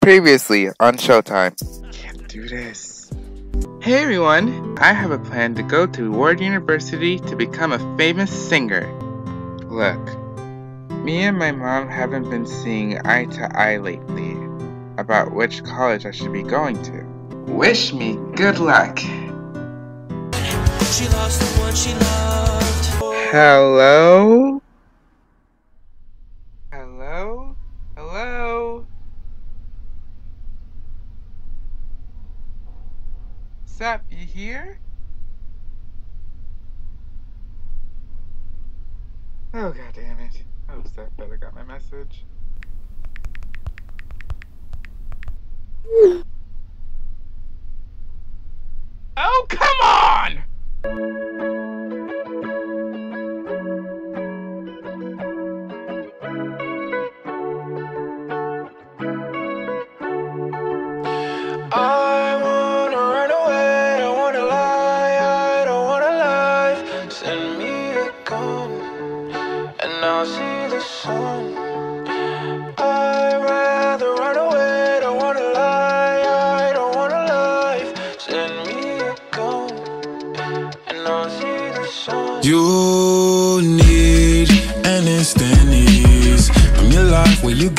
Previously on Showtime. Can't do this. Hey everyone! I have a plan to go to Ward University to become a famous singer. Look, me and my mom haven't been seeing eye to eye lately about which college I should be going to. Wish me good luck. Hello? Hello? Hello? Sup, you here? Oh god damn it. Oh, Seb better got my message. Oh, come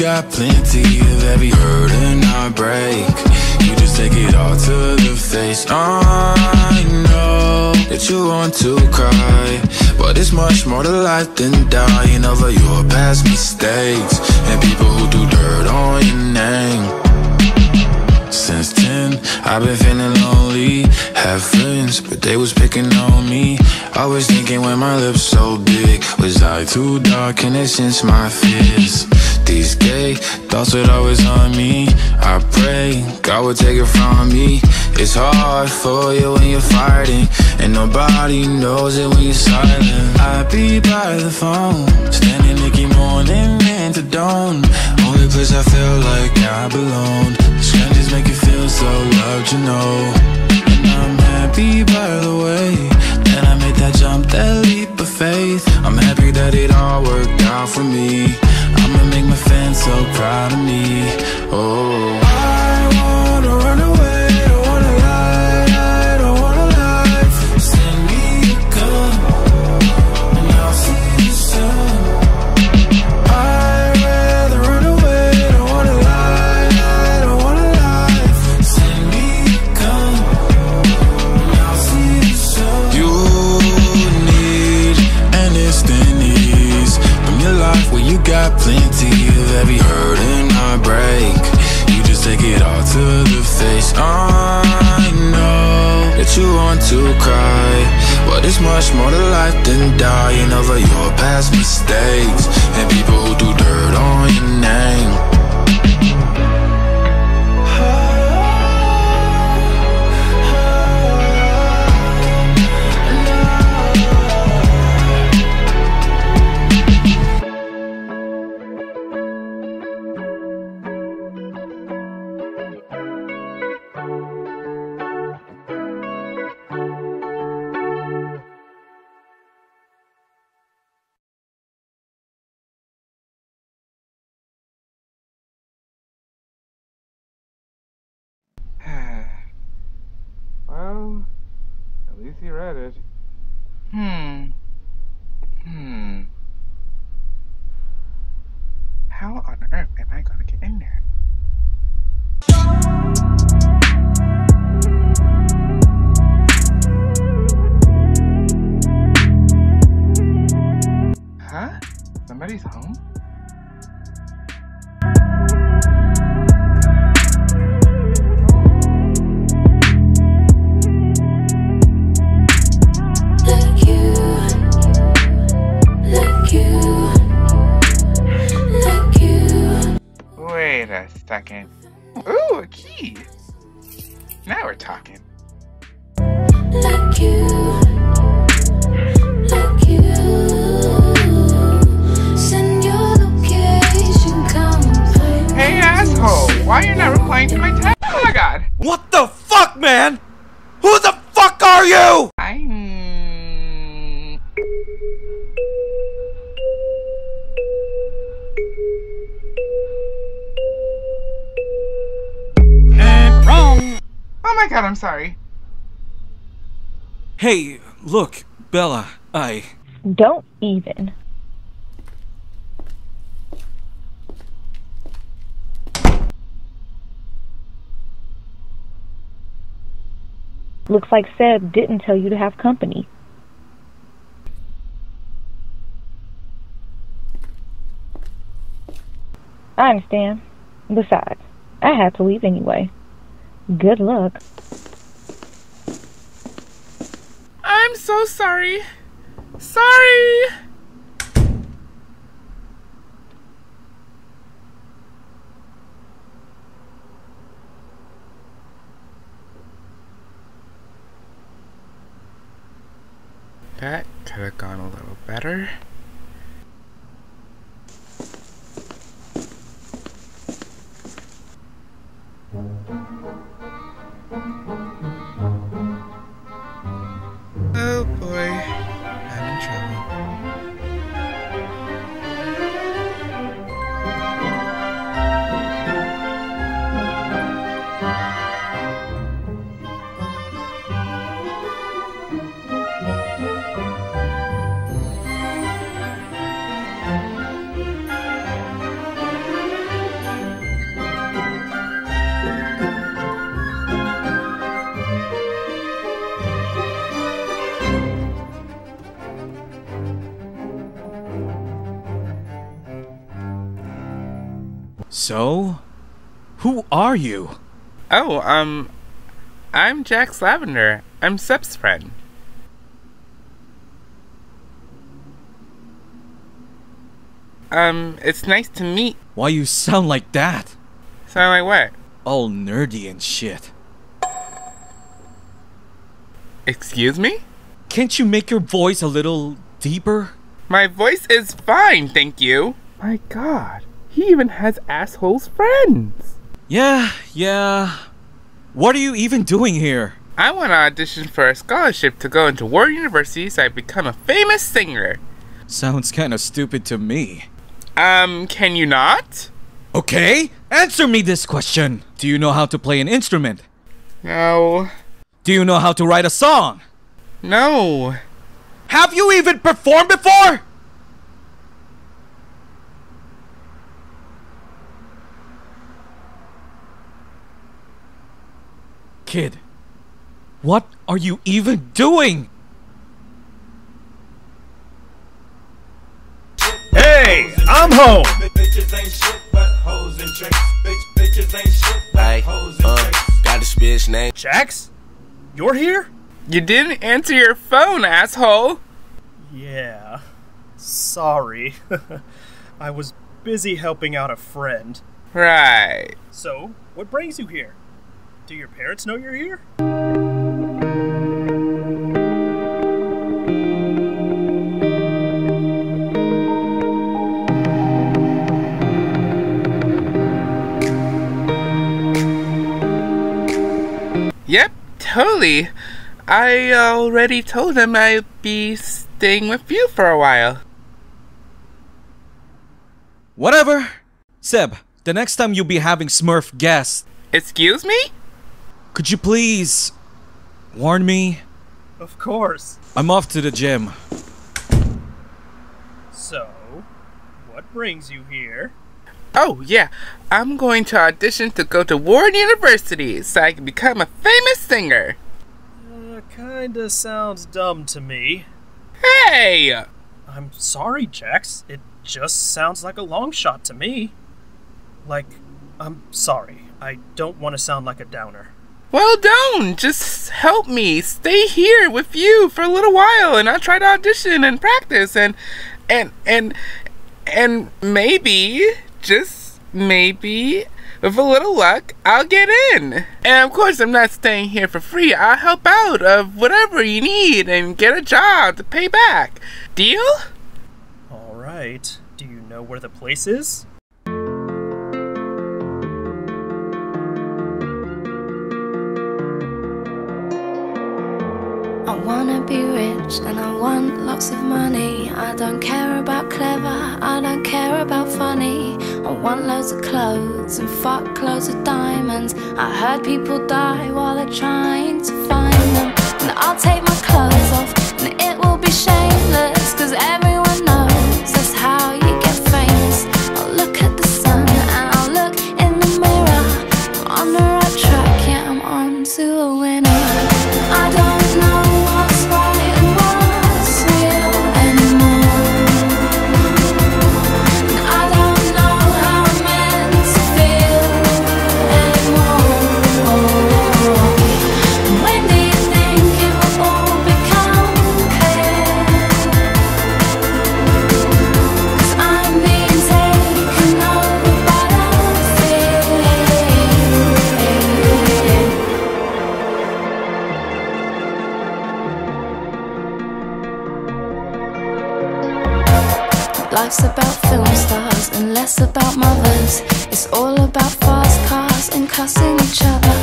got plenty of every hurt and heartbreak. You just take it all to the face. I know that you want to cry, but it's much more to life than dying over your past mistakes and people who do dirt on your name. Since 10, I've been feeling lonely. Have friends, but they was picking on me. Always thinking when my lips so big, was I too dark and it since my fears? These gay thoughts would always haunt me. I pray God would take it from me. It's hard for you when you're fighting, and nobody knows it when you're silent. I be by the phone, standing Nicky morning into dawn. Only place I feel like I belong. Strangers make you feel so loved, you know. And I'm happy by the way that I made that jump, that leap of faith. I'm happy that it all worked out for me. Much more to life than dying over your past mistakes and people who do dirt on your name. Hey, look, Bella, I. Don't even. Looks like Seb didn't tell you to have company. I understand. Besides, I had to leave anyway. Good luck. I'm so sorry. Sorry. So? Who are you? Oh, um, I'm Jax Lavender. I'm Seb's friend. Um, it's nice to meet. Why you sound like that? Sound like what? All nerdy and shit. Excuse me? Can't you make your voice a little deeper? My voice is fine, thank you. My god, he even has assholes friends. Yeah, yeah. What are you even doing here? I want to audition for a scholarship to go into Ward University so I become a famous singer. Sounds kinda stupid to me. Um, can you not? Okay, answer me this question. Do you know how to play an instrument? No. Do you know how to write a song? No. Have you even performed before? Kid, what are you even doing? Hey, I'm home. Hey, uh, got this bitch name. Jax? You're here? You didn't answer your phone, asshole. Yeah. Sorry. I was busy helping out a friend. Right. So, what brings you here? Do your parents know you're here? Yep, totally. I already told them I'd be staying with you for a while. Whatever. Seb, the next time you'll be having Smurf guests, Excuse me? Could you please warn me? Of course. I'm off to the gym. So, what brings you here? Oh, yeah. I'm going to audition to go to Ward University so I can become a famous singer. Uh, kinda sounds dumb to me. Hey! I'm sorry, Jax. It just sounds like a long shot to me. Like, I'm sorry. I don't want to sound like a downer. Well, don't. Just help me stay here with you for a little while, and I'll try to audition and practice, and and and and maybe, just maybe, with a little luck, I'll get in. And of course, I'm not staying here for free. I'll help out of whatever you need and get a job to pay back. Deal? Alright. Do you know where the place is? Wanna be rich, and I want lots of money. I don't care about clever, I don't care about funny. I want loads of clothes and fuck loads of diamonds. I heard people die while they're trying to find them. And I'll take my clothes off and it will be shameless. Life's about film stars and less about mothers. It's all about fast cars and cussing each other.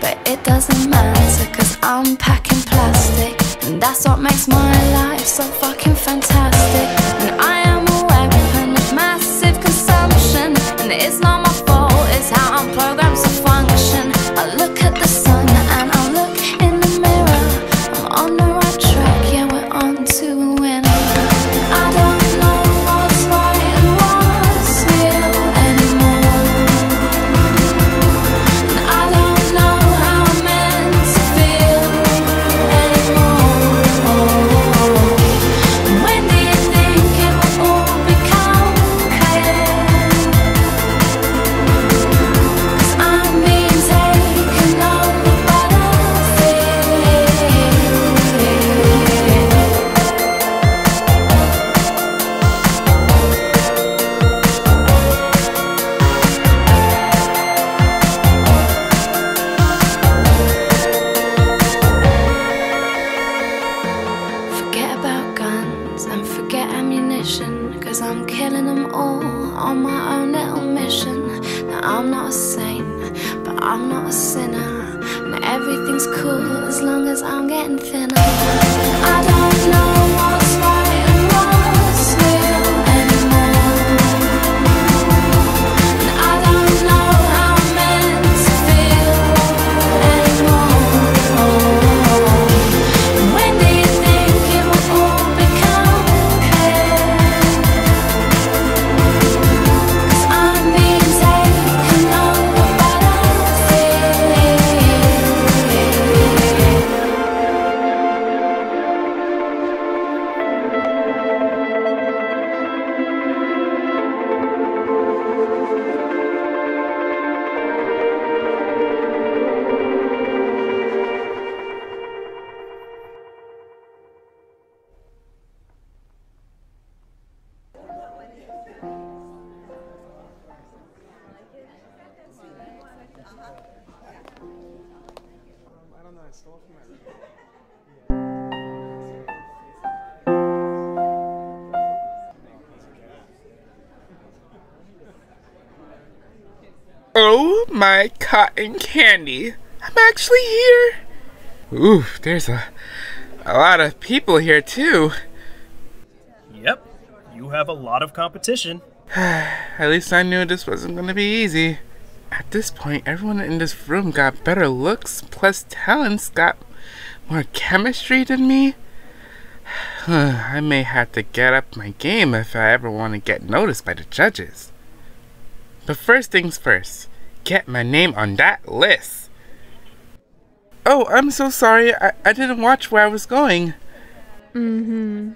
But it doesn't matter cause I'm packing plastic. And that's what makes my life so fucking fantastic. And I my cotton candy. I'm actually here. Ooh, there's a, a lot of people here too. Yep, you have a lot of competition. At least I knew this wasn't gonna be easy. At this point, everyone in this room got better looks, plus talents, got more chemistry than me. I may have to get up my game if I ever want to get noticed by the judges. But first things first, get my name on that list. Oh, I'm so sorry. I, I didn't watch where I was going. Mm-hmm.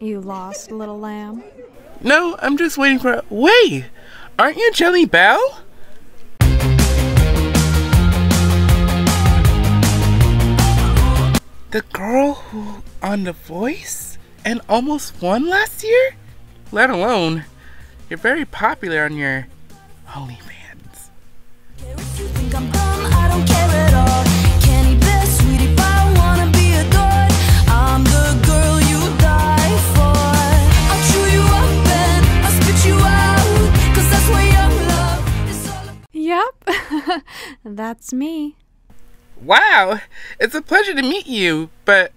You lost, little lamb. No, I'm just waiting for. Wait! Aren't you Jelly Bell? The girl who on The Voice and almost won last year? Let alone, you're very popular on your OnlyFans. Yep. That's me. Wow, it's a pleasure to meet you, but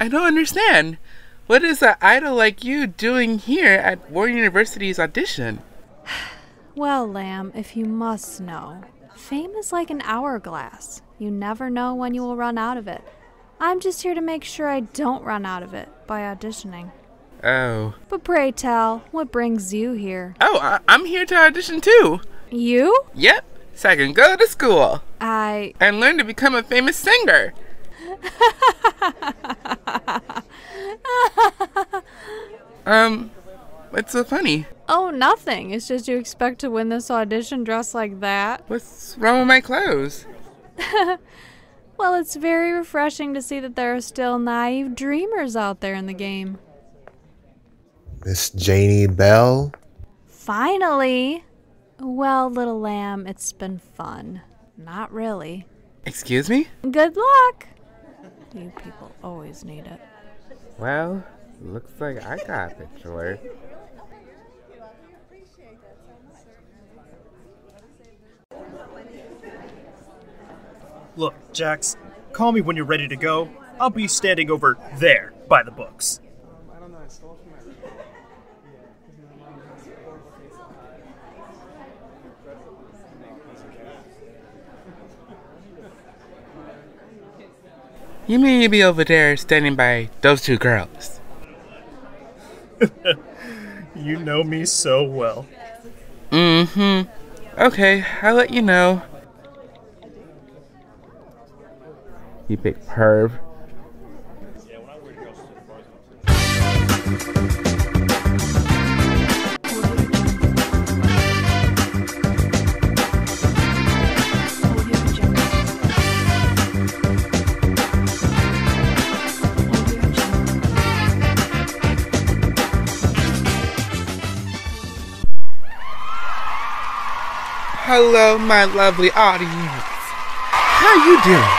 I don't understand. What is an idol like you doing here at Ward University's audition? Well, Lamb, if you must know, fame is like an hourglass. You never know when you will run out of it. I'm just here to make sure I don't run out of it by auditioning. Oh. But pray tell, what brings you here? Oh, I- I'm here to audition too. You? Yep, so I can go to school I. and learn to become a famous singer. um, what's so funny? Oh, nothing. It's just you expect to win this audition dressed like that. What's wrong with my clothes? Well, it's very refreshing to see that there are still naive dreamers out there in the game. Miss Janie Bell? Finally! Well, little lamb, it's been fun. Not really. Excuse me? Good luck! You people always need it. Well, looks like I got the choice. Look, Jax, call me when you're ready to go. I'll be standing over there by the books. You mean you be over there standing by those two girls? You know me so well. Mm-hmm. Okay, I'll let you know. You big perv. Hello, my lovely audience. How you doing?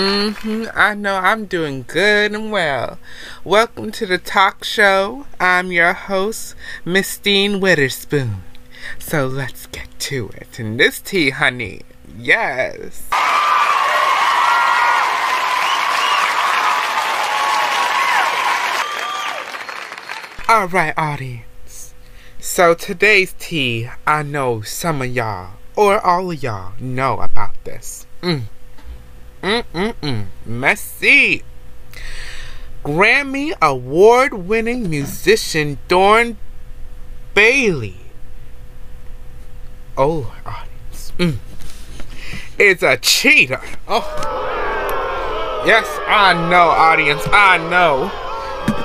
Mm-hmm. I know I'm doing good and well. Welcome to the talk show. I'm your host, Miss Dean Witherspoon. So let's get to it. And this tea, honey. Yes. All right, audience. So today's tea, I know some of y'all, or all of y'all, know about this. Mm. Mm-mm-mm. Messy. Grammy award winning musician Dorn Bailey. Oh, audience. Mm. Is a cheater. Oh. Yes, I know, audience. I know.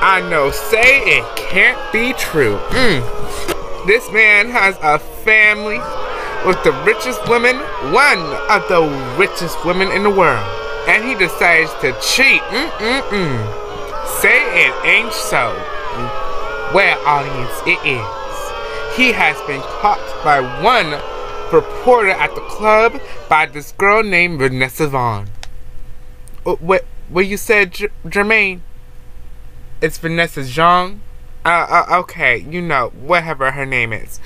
I know. Say it can't be true. Mm. This man has a family with the richest woman, one of the richest women in the world. And he decides to cheat. Mm-mm-mm. Say it ain't so. Well, audience, it is. He has been caught by one reporter at the club by this girl named Vanessa Vaughn. Uh, What, what you said, Jermaine? It's Vanessa Zhang? Uh, uh, okay, you know, whatever her name is.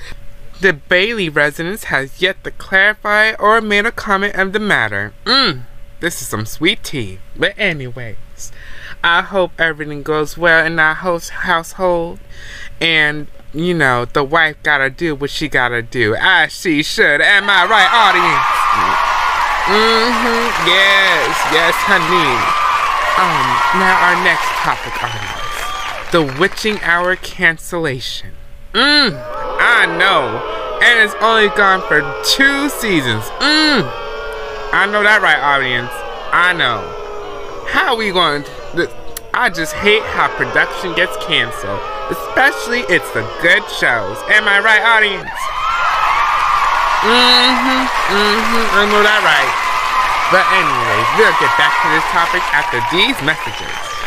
The Bailey residence has yet to clarify or made a comment of the matter. Mmm, this is some sweet tea. But anyways, I hope everything goes well in that host household. And, you know, the wife gotta do what she gotta do, as she should. Am I right, audience? Mm-hmm, yes, yes, honey. Um, now our next topic, audience. The witching hour cancellation. Mmm, I know. And it's only gone for two seasons. Mmm. I know that right, audience. I know. How we going to. I just hate how production gets canceled. Especially it's the good shows. Am I right, audience? Mm-hmm, mm-hmm, I know that right. But anyways, we'll get back to this topic after these messages.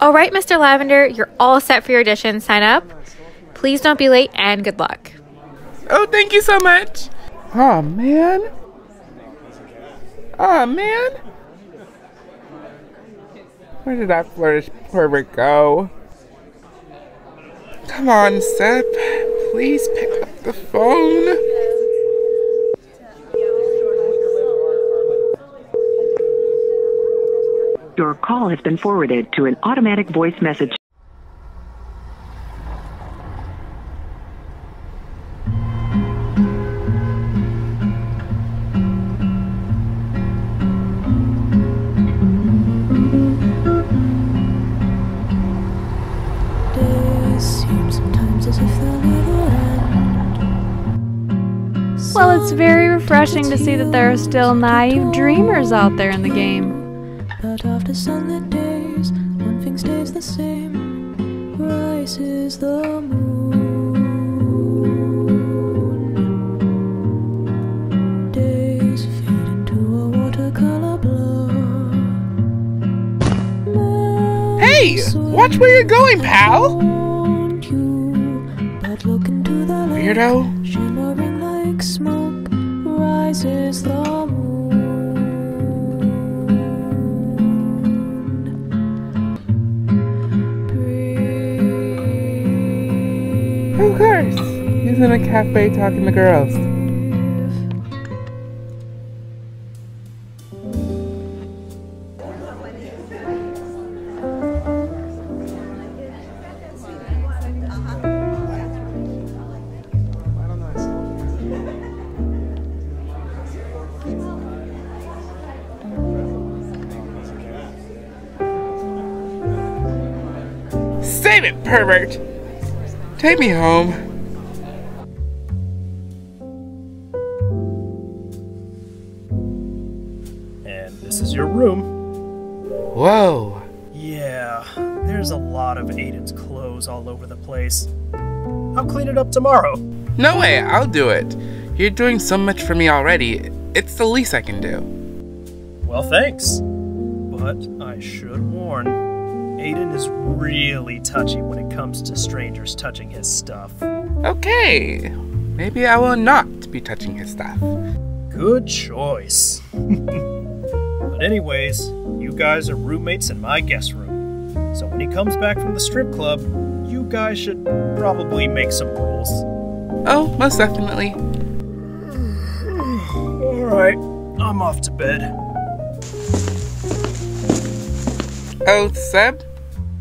All right, Mr. Lavender, you're all set for your audition. Sign up. Please don't be late and good luck. Oh, thank you so much. Oh man. Oh man. Where did that flourish pervert go? Come on, Seb. Please pick up the phone. Your call has been forwarded to an automatic voice message. Well, it's very refreshing to see that there are still naive dreamers out there in the game. But after sunlit days, one thing stays the same. Rises the moon. Days fade into a watercolor blur. Hey, watch where you're going, pal. But look into the Weirdo. shimmering like smoke. Rises the Of course. He's in a cafe talking to girls. Save it, pervert! Take me home. And this is your room. Whoa. Yeah, there's a lot of Aiden's clothes all over the place. I'll clean it up tomorrow. No way, I'll do it. You're doing so much for me already. It's the least I can do. Well, thanks. But I should warn Aiden is really touchy when it comes to strangers touching his stuff. Okay. Maybe I will not be touching his stuff. Good choice. but, anyways, you guys are roommates in my guest room. So, when he comes back from the strip club, you guys should probably make some rules. Oh, most definitely. Alright, I'm off to bed. Oh, Seb?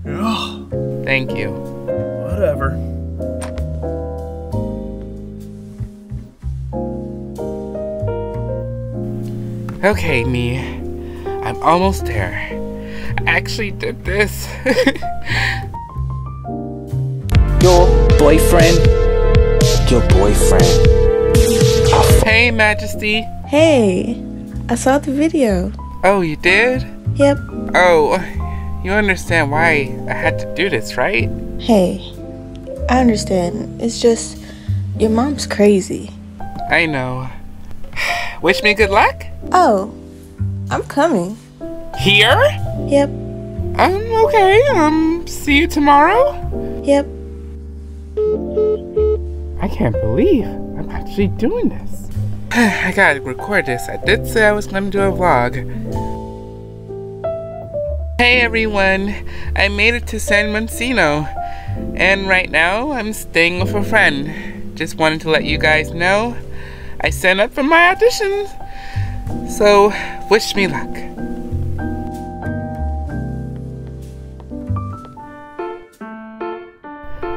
Ugh, Thank you. whatever. Okay, me. I'm almost there. I actually did this. Your boyfriend. Your boyfriend. hey, Majesty. Hey, I saw the video. Oh, you did? Yep. Oh, you understand why I had to do this, right? Hey, I understand. It's just your mom's crazy. I know. Wish me good luck? Oh, I'm coming. Here? Yep. Um, okay. Um, see you tomorrow? Yep. I can't believe I'm actually doing this. I gotta record this. I did say I was gonna do a vlog. Hey everyone, I made it to San Mancino. And right now, I'm staying with a friend. Just wanted to let you guys know I signed up for my auditions. So, wish me luck.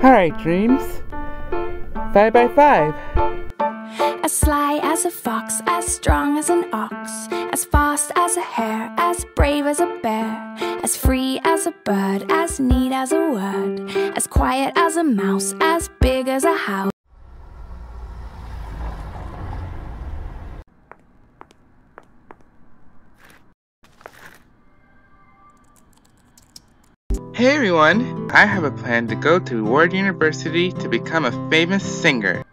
Alright, dreams. Five by five. As sly as a fox, as strong as an ox, as fast as a hare, as brave as a bear, as free as a bird, as neat as a word, as quiet as a mouse, as big as a house. Hey everyone, I have a plan to go to Ward University to become a famous singer.